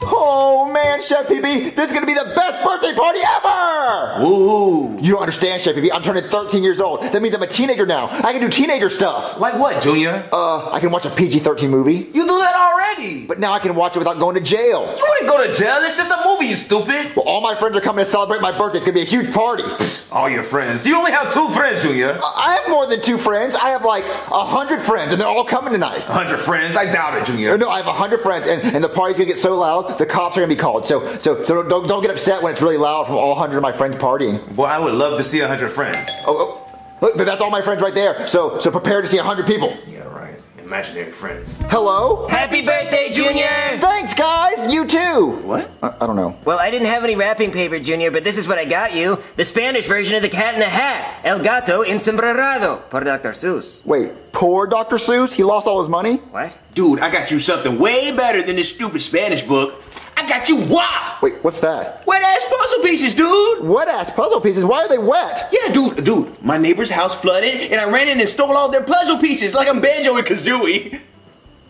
Oh man, Chef Pee Pee, this is gonna be the best birthday party ever! Woohoo! You don't understand, Chef Pee Pee. I'm turning 13 years old. That means I'm a teenager now. I can do teenager stuff. Like what, Junior? Uh, I can watch a PG-13 movie, you do that already. but now I can watch it without going to jail. You wouldn't go to jail. It's just a movie, you stupid. Well, all my friends are coming to celebrate my birthday. It's gonna be a huge party. All your friends. You only have two friends, Junior. I have more than two friends. I have like a hundred friends, and they're all coming tonight. A hundred friends. I doubt it, Junior. No, I have a hundred friends, and, and the party's gonna get so loud, the cops are gonna be called. So, so, so don't, don't get upset when it's really loud from all hundred of my friends partying. Boy, I would love to see a hundred friends. Oh, oh, look, but that's all my friends right there. So, so prepare to see a hundred people. Yeah, right. Imaginary friends. Hello. Happy birthday, Junior! Thanks, guys. You too. What? I, I don't know. Well, I didn't have any wrapping paper, Junior, but this is what I got you. The Spanish version of The Cat in the Hat. El Gato Ensombrerado, por Dr. Seuss. Wait, poor Dr. Seuss. He lost all his money. What? Dude, I got you something way better than this stupid Spanish book. I got you WAP! Wait, what's that? Wet ass puzzle pieces, dude! Wet ass puzzle pieces. Why are they wet? Yeah, dude, dude, my neighbor's house flooded and I ran in and stole all their puzzle pieces like I'm Banjo and Kazooie.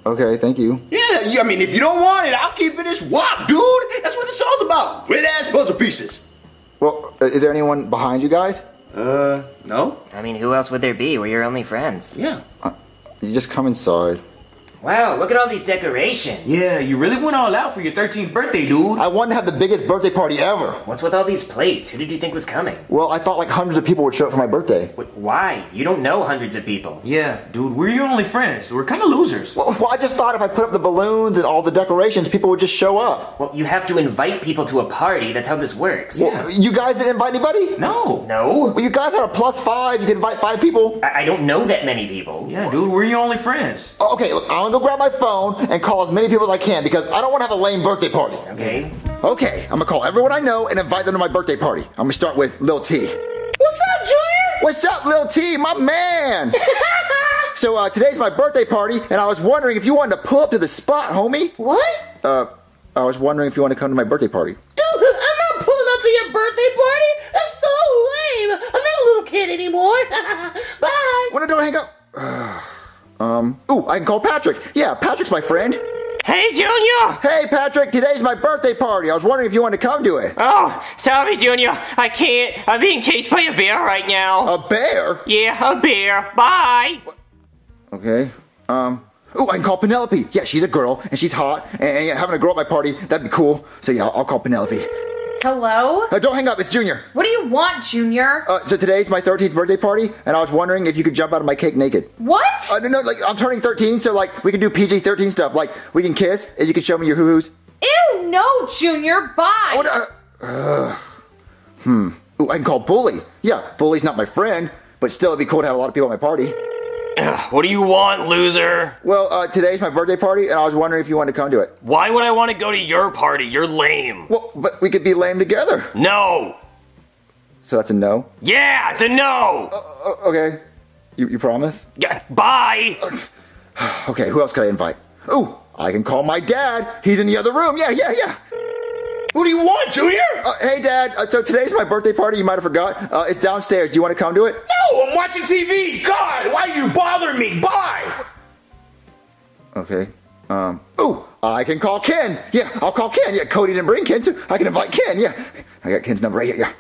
Okay, thank you. Yeah, I mean, if you don't want it, I'll keep it as WAP, dude! That's what the song's about. Wet ass puzzle pieces. Well, uh, is there anyone behind you guys? Uh, no? I mean, who else would there be? We're your only friends. Yeah. You just come inside. Wow, look at all these decorations. Yeah, you really went all out for your 13th birthday, dude. I wanted to have the biggest birthday party ever. What's with all these plates? Who did you think was coming? Well, I thought like hundreds of people would show up for my birthday. What, why? You don't know hundreds of people. Yeah, dude, we're your only friends. We're kind of losers. Well, well, I just thought if I put up the balloons and all the decorations, people would just show up. Well, you have to invite people to a party. That's how this works. Well, you guys didn't invite anybody? No. No? Well, you guys had a plus five. You can invite five people. I, I don't know that many people. Yeah, dude, we're your only friends. Oh, Okay, look, I'm gonna go grab my phone and call as many people as I can because I don't want to have a lame birthday party. Okay. Okay, I'm gonna call everyone I know and invite them to my birthday party. I'm gonna start with Lil T. What's up, Junior? What's up, Lil T? My man. so uh, today's my birthday party, and I was wondering if you wanted to pull up to the spot, homie. What? Uh, I was wondering if you want to come to my birthday party. Dude, I'm not pulling up to your birthday party. That's so lame. I'm not a little kid anymore. Bye. Well, no, don't hang up. um, ooh, I can call Patrick. Yeah, Patrick's my friend. Hey, Junior! Hey, Patrick, today's my birthday party. I was wondering if you wanted to come to it. Oh, sorry, Junior. I can't. I'm being chased by a bear right now. A bear? yeah, a bear. Bye. Okay. Um. Ooh, I can call Penelope. Yeah, she's a girl and she's hot, and, and yeah, having a girl at my party that'd be cool. So yeah, I'll, I'll call Penelope. Hello? Uh, don't hang up. It's Junior. What do you want, Junior? Uh, so today's my 13th birthday party, and I was wondering if you could jump out of my cake naked. what? Uh, no, no, like I'm turning 13, so like we can do PG-13 stuff. Like we can kiss, and you can show me your hoo-hoos. Ew, no, Junior, bye. What? Uh, uh, hmm. Ooh, I can call Bully. Yeah, Bully's not my friend, but still, it'd be cool to have a lot of people at my party. What do you want, loser? Well, uh, today's my birthday party, and I was wondering if you wanted to come to it. Why would I want to go to your party? You're lame. Well, but we could be lame together. No. So that's a no. Yeah, it's a no. Uh, okay. You, you promise? Yeah, bye. Okay, who else could I invite? Ooh, I can call my dad. He's in the other room. Yeah, yeah, yeah. What do you want, Junior? Uh, hey, Dad. Uh, so today's my birthday party. You might have forgot. Uh, it's downstairs. Do you want to come to it? No, I'm watching TV. God, why are you bother me? Bye. Okay. Um. Ooh, I can call Ken. Yeah, I'll call Ken. Yeah, Cody didn't bring Ken, so I can invite Ken. Yeah, I got Ken's number right here. Yeah.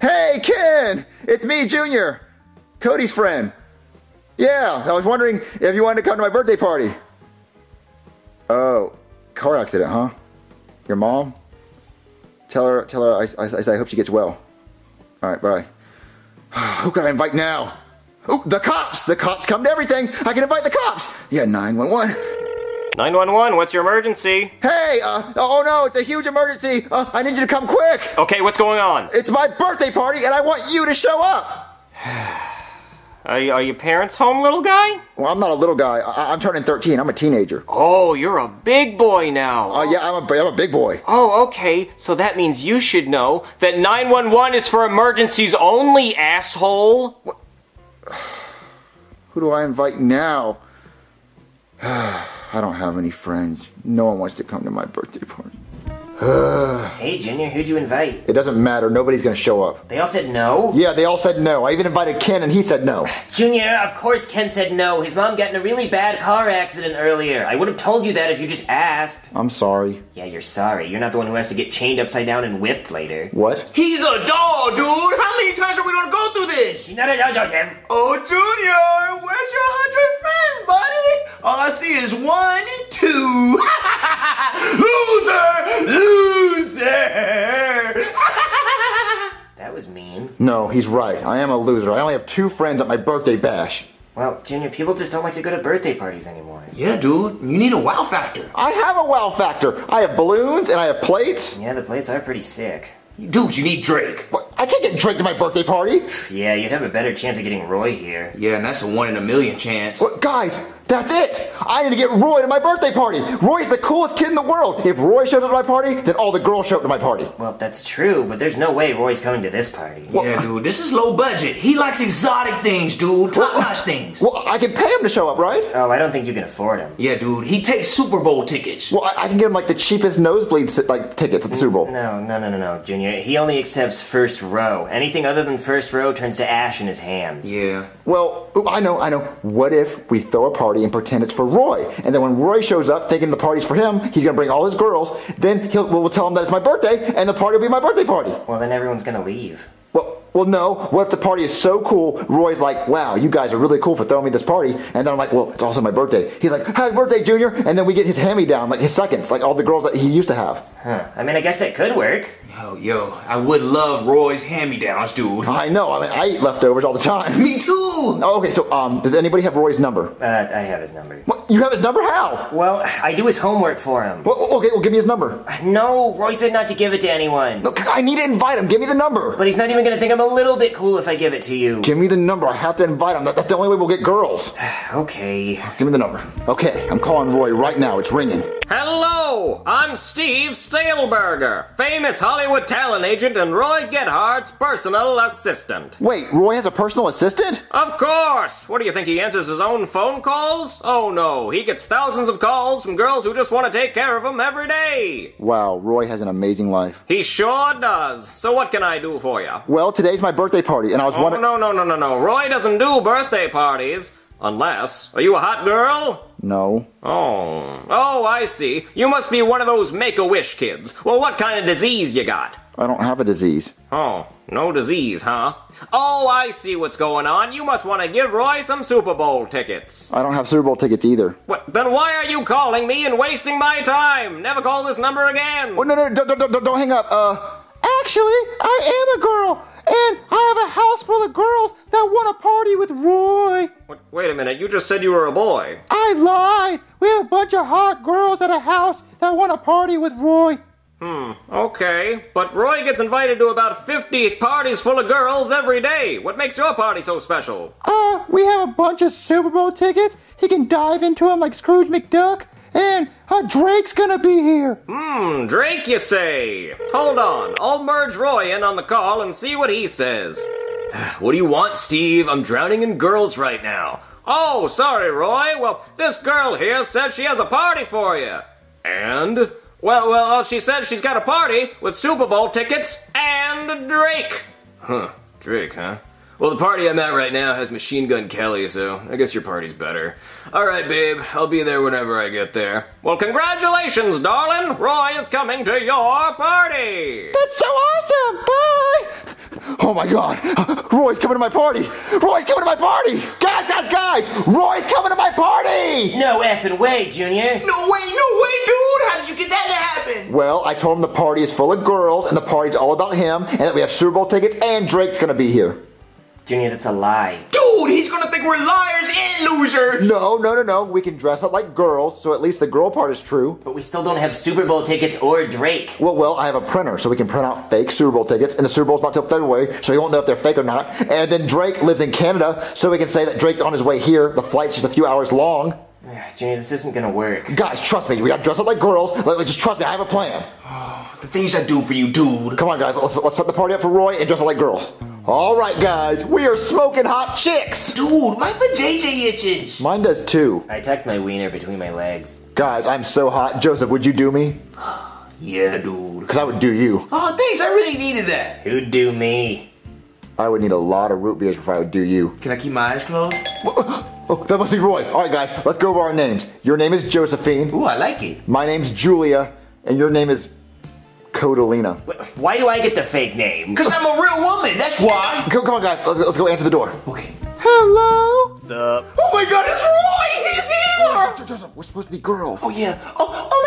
Hey, Ken. It's me, Junior. Cody's friend. Yeah, I was wondering if you wanted to come to my birthday party. Oh, car accident, huh? Your mom? Tell her, tell her I, I, I, I hope she gets well. All right, bye. Who can I invite now? Oh, the cops! The cops come to everything. I can invite the cops. Yeah, 911. 911, what's your emergency? Hey, uh, oh no, it's a huge emergency. Uh, I need you to come quick. Okay, what's going on? It's my birthday party and I want you to show up. Are, you- are your parents home, little guy? Well, I'm not a little guy. I- I'm turning 13. I'm a teenager. Oh, you're a big boy now. Uh, yeah, I'm a, I'm a big boy. Oh, okay. So that means you should know that 911 is for emergencies only, asshole. Who do I invite now? I don't have any friends. No one wants to come to my birthday party. Hey, Junior, who'd you invite? It doesn't matter. Nobody's gonna show up. They all said no? Yeah, they all said no. I even invited Ken, and he said no. Junior, of course Ken said no. His mom got in a really bad car accident earlier. I would have told you that if you just asked. I'm sorry. Yeah, you're sorry. You're not the one who has to get chained upside down and whipped later. What? He's a doll, dude. How many times are we gonna go through this? No, no, no, no, Tim. Oh, Junior, where's your hundred friends, buddy? All I see is one, two. loser, loser. That was mean. No, he's right. I am a loser. I only have two friends at my birthday bash. Well, Junior, people just don't like to go to birthday parties anymore. yeah, dude, you need a wow factor. I have a wow factor. I have balloons and I have plates. Yeah, the plates are pretty sick. Dude, you need Drake. What? I can't get Drake to my birthday party. Yeah, you'd have a better chance of getting Roy here. Yeah, and that's a one in a million chance. What, guys, that's it. I need to get Roy to my birthday party. Roy's the coolest kid in the world. If Roy showed up to my party, then all the girls show up to my party. Well, that's true, but there's no way Roy's coming to this party. Yeah, dude, this is low budget. He likes exotic things, dude. Top notch things. Well, I can pay him to show up, right? Oh, I don't think you can afford him. Yeah, dude, he takes Super Bowl tickets. Well, I, I can get him like the cheapest nosebleed like tickets at the Super Bowl. No, no, no, no, no, Junior. He only accepts first row. Anything other than first row turns to ash in his hands. Yeah. Well, ooh, I know, I know. What if we throw a party and pretend it's for Roy? And then when Roy shows up thinking the party's for him, he's gonna bring all his girls. Then he'll we'll tell him that it's my birthday, and the party will be my birthday party. Well, then everyone's gonna leave. Well, well, no. What if the party is so cool? Roy's like, "Wow, you guys are really cool for throwing me this party," and then I'm like, "Well, it's also my birthday." He's like, "Happy birthday, Junior!" And then we get his hand-me-down, like his seconds, like all the girls that he used to have. Huh. I mean, I guess that could work. Yo, yo, I would love Roy's hand-me-downs, dude. I know. I mean, I eat leftovers all the time. Me too. Oh, okay, so um, does anybody have Roy's number? Uh, I have his number. What? You have his number? How? Well, I do his homework for him. Well, okay, well, give me his number. No, Roy said not to give it to anyone. Look, I need to invite him. Give me the number. But he's not even gonna think I'm a little bit cool if I give it to you. Give me the number. I have to invite him. That's the only way we'll get girls. Okay. Give me the number. Okay, I'm calling Roy right now. It's ringing. Hello, I'm Steve Staleberger, famous Hollywood talent agent and Roy Gethard's personal assistant. Wait, Roy has a personal assistant? Of course! What do you think he answers his own phone calls? Oh no, he gets thousands of calls from girls who just want to take care of him every day. Wow, Roy has an amazing life. He sure does. So what can I do for you? Well, today's my birthday party, and I was Oh wondering. no no no no no! Roy doesn't do birthday parties unless. Are you a hot girl? No. Oh, oh, I see. You must be one of those Make-A-Wish kids. Well, what kind of disease you got? I don't have a disease. Oh, no disease, huh? Oh, I see what's going on. You must want to give Roy some Super Bowl tickets. I don't have Super Bowl tickets either. What? Then why are you calling me and wasting my time? Never call this number again. Oh, no, no, don't, don't, don't, don't hang up. Uh, actually, I am a girl, and I have a house full of girls that want to party with Roy. What- Wait a minute. You just said you were a boy. I lied. We have a bunch of hot girls at a house that want to party with Roy. Hmm, okay, but Roy gets invited to about 50 parties full of girls every day. What makes your party so special? Uh, we have a bunch of Super Bowl tickets. He can dive into them like Scrooge McDuck. And uh, Drake's gonna be here. Hmm, Drake, you say? Hold on. I'll merge Roy in on the call and see what he says. What do you want, Steve? I'm drowning in girls right now. Oh, sorry, Roy. Well, this girl here said she has a party for you. And? Well, well, she said she's got a party with Super Bowl tickets and Drake. Huh, Drake, huh? Well, the party I'm at right now has Machine Gun Kelly, so I guess your party's better. Alright, babe, I'll be there whenever I get there. Well, congratulations, darling! Roy is coming to your party! That's so awesome! Bye! Oh my god! Roy's coming to my party! Roy's coming to my party! Guys, guys, guys! Roy's coming to my party! No effing way, Junior. No way, no way, dude. How did you get that to happen? Well, I told him the party is full of girls and the party's all about him and that we have Super Bowl tickets and Drake's gonna be here. Junior, that's a lie. Dude, he's gonna think we're liars and losers. No, no, no, no. We can dress up like girls, so at least the girl part is true. But we still don't have Super Bowl tickets or Drake. Well, well, I have a printer, so we can print out fake Super Bowl tickets, and the Super Bowl's not till February, so he won't know if they're fake or not. And then Drake lives in Canada, so we can say that Drake's on his way here. The flight's just a few hours long. Junior, this isn't gonna work. Guys, trust me. We gotta dress up like girls. Like, like, just trust me. I have a plan. Oh, The things I do for you, dude. Come on, guys. Let's, let's set the party up for Roy and dress up like girls. All right, guys. We are smoking hot chicks. Dude, my JJ itches. Mine does too. I tucked my wiener between my legs. Guys, I'm so hot. Joseph, would you do me? Yeah, dude. Because I would do you. Oh, thanks. I really needed that. Who'd do me? I would need a lot of root beers before I would do you. Can I keep my eyes closed? Uh, oh, that must be Roy. All right, guys, let's go over our names. Your name is Josephine. Ooh, I like it. My name's Julia, and your name is Codalina. Why do I get the fake name? Because I'm a real woman. That's why. Go, come on, guys. Let's, let's go answer the door. Okay. Hello. What's up? Oh my god, it's Roy! He's here! Joseph, we're supposed to be girls. Oh yeah. Oh, oh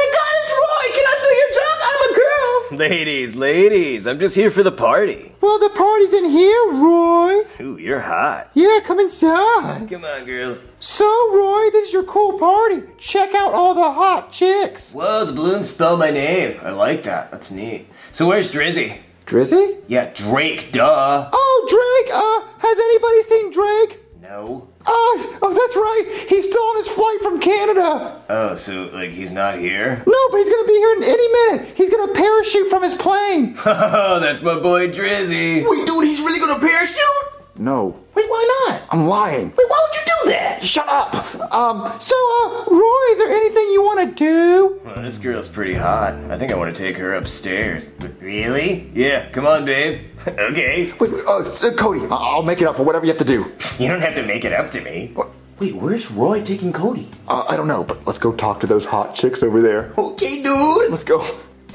Ladies, ladies, I'm just here for the party. Well, the party's in here, Roy. Ooh, you're hot. Yeah, come inside. Come on, girls. So, Roy, this is your cool party. Check out all the hot chicks. Whoa, the balloons spell my name. I like that. That's neat. So where's Drizzy? Drizzy? Yeah, Drake, duh. Oh, Drake. Uh, has anybody seen Drake? No. Oh, oh, that's right. He's still on his flight from Canada. Oh, so, like, he's not here? No, but he's gonna be here in any minute. He's gonna parachute from his plane. Oh, that's my boy Drizzy. Wait, dude, he's really gonna parachute? No, Wait, why not? I'm lying. Wait, why would you do that? Shut up. Um, so, uh, Roy, is there anything you want to do? Well, this girl's pretty hot. I think I want to take her upstairs. Really? Yeah, come on, babe. okay. Wait, wait, uh, Cody, I- I'll make it up for whatever you have to do. You don't have to make it up to me. Wait, where's Roy taking Cody? Uh, I don't know, but let's go talk to those hot chicks over there. Okay, dude. Let's go.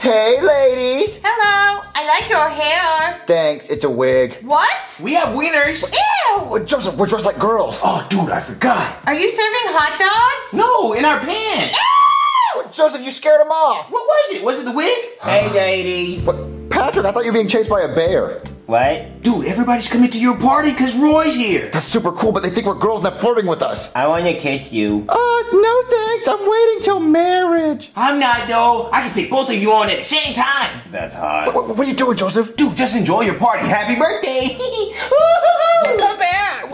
Hey, ladies. Hello. I like your hair. Thanks, it's a wig. What? We have wieners. Ew. Well, Joseph, we're dressed like girls. Oh, dude, I forgot. Are you serving hot dogs? No, in our pants. Well, Joseph, you scared him off. What was it? Was it the wig? Hey, ladies. What? Patrick, I thought you were being chased by a bear. What? Dude, everybody's coming to your party because Roy's here. That's super cool, but they think we're girls and they're flirting with us. I want to kiss you. Uh, no thanks. I'm waiting till marriage. I'm not, though. I can take both of you on at the same time. That's hot. What, what are you doing, Joseph? Dude, just enjoy your party. Happy birthday. Come back.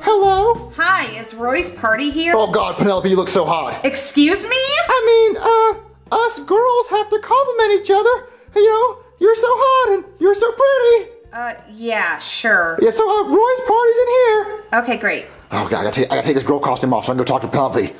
Hello? Hi, is Roy's party here? Oh, God, Penelope, you look so hot. Excuse me? I mean, uh, us girls have to compliment each other. You know, you're so hot and you're so pretty. Uh, yeah, sure. Yeah, so, uh, Roy's party's in here. Okay, great. Oh, God, I gotta, take, I gotta take this girl costume off so I can go talk to Penelope.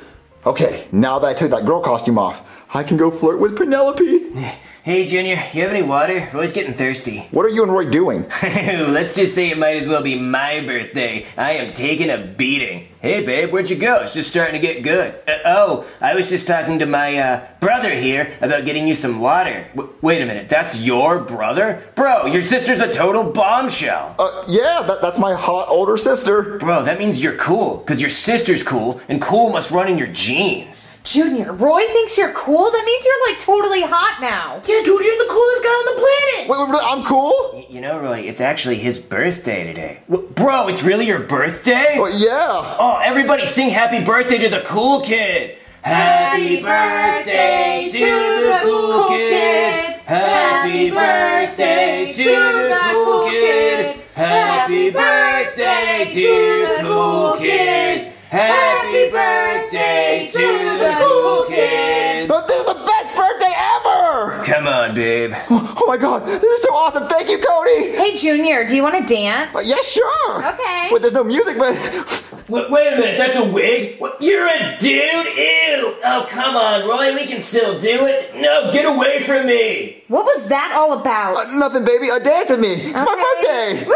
Okay, now that I took that girl costume off, I can go flirt with Penelope. Hey, Junior, you have any water? Roy's getting thirsty. What are you and Roy doing? Let's just say it might as well be my birthday. I am taking a beating. Hey, babe, where'd you go? It's just starting to get good. Uh, oh, I was just talking to my uh, brother here about getting you some water. W- wait a minute, that's your brother? Bro, your sister's a total bombshell. Uh, yeah, that, that's my hot older sister. Bro, that means you're cool, because your sister's cool, and cool must run in your genes. Junior, Roy thinks you're cool? That means you're like totally hot now. Yeah, dude, you're the coolest guy on the planet. Wait, wait, wait, I'm cool? Y- You know, Roy, it's actually his birthday today. W- Bro, it's really your birthday? Well, yeah. Oh, Oh, everybody sing happy birthday to the cool kid. Happy birthday to the cool kid. Happy birthday to the cool kid. Happy birthday to the cool kid. Happy babe. Oh my god, this is so awesome. Thank you, Cody. Hey, Junior, do you want to dance? Uh, yeah, sure. Okay. Wait, there's no music, but Wait, wait a minute, that's a wig? What, you're a dude? Ew! Oh, come on, Roy, we can still do it. No, get away from me! What was that all about? uh, nothing, baby. Uh, dance with me. It's my birthday. Woo!